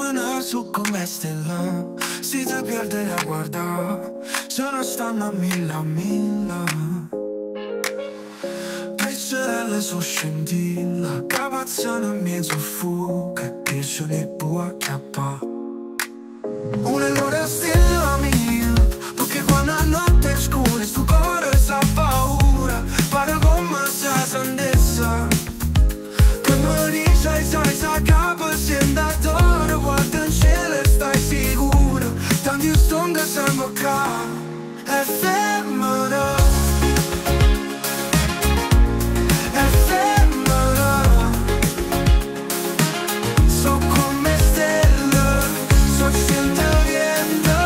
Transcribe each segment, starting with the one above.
Femmina su come stella. Si ti pierde a guardare Se ne stanno a mille a mille Pescerelle su scintilla. Capazzano in mezzo fuga. E pesce ne può acchiappare Una loro stella mia. Perché quando la notte scura Sto cuore sa paura. Pare come se sandessa Che mi dice sai sa capo si Stonde siamo qua Effemera Effemera So come stelle So scende viento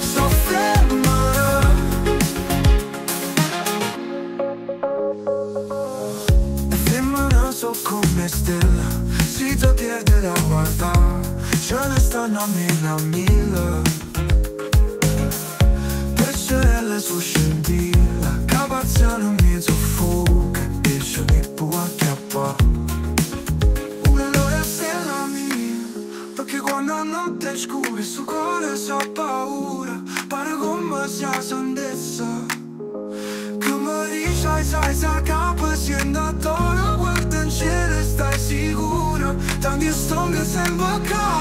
So effemera Effemera so come stella Si ti pierde da guardare Ce ne stanno mille mille quando la notte è scura Su cuore sa paura. Pare come sia sandessa che mi dici, sai, sa capo si è andato Guarda in cielo e stai sicuro Tanti stonde sempre qua